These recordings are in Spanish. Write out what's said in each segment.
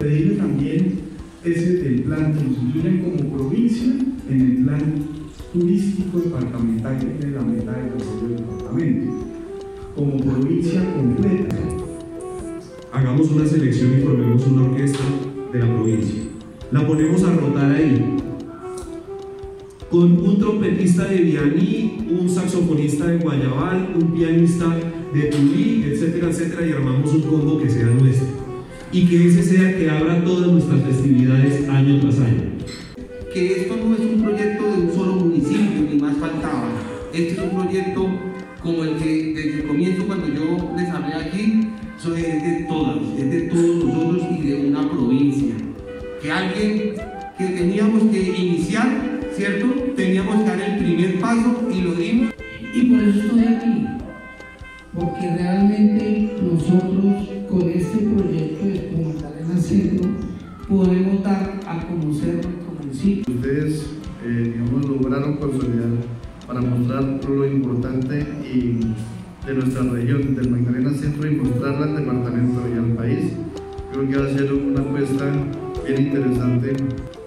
Pedirle también ese del plan que nos como provincia en el plan turístico departamental que tiene la meta de desarrollo del departamento, como provincia completa. Hagamos una selección y formemos una orquesta de la provincia. La ponemos a rotar ahí. Con un trompetista de Vianí, un saxofonista de Guayabal, un pianista de Tulí, etcétera, etcétera, y armamos un combo que sea nuestro. Y que ese sea que abra todas nuestras festividades año tras año. Que esto no es un proyecto de un solo municipio, ni más faltaba. Este es un proyecto como el que desde el comienzo, cuando yo les hablé aquí, es de todas, es de todos nosotros y de una provincia. Que alguien que teníamos que iniciar ¿cierto? Teníamos que dar el primer paso y lo dimos. Y por eso estoy aquí, porque realmente nosotros con este proyecto podemos dar a conocer nuestro municipio. Ustedes, eh, digamos, lograron consolidar para mostrar lo importante y de nuestra región, del Magdalena Centro, y mostrarla al departamento y al país. Creo que va a ser una apuesta bien interesante.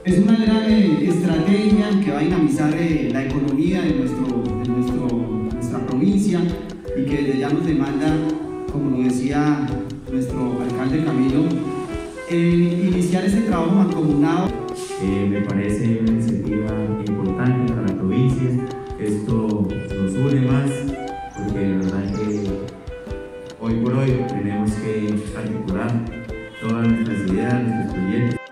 Es una gran eh, estrategia que va a dinamizar eh, la economía de, nuestro, de nuestro, nuestra provincia y que desde ya nos demanda, como lo decía nuestro alcalde Camilo, eh, iniciar ese trabajo mancomunado. me parece una iniciativa importante para la provincia. Esto nos une más porque de verdad que hoy por hoy tenemos que articular todas nuestras ideas, nuestros proyectos.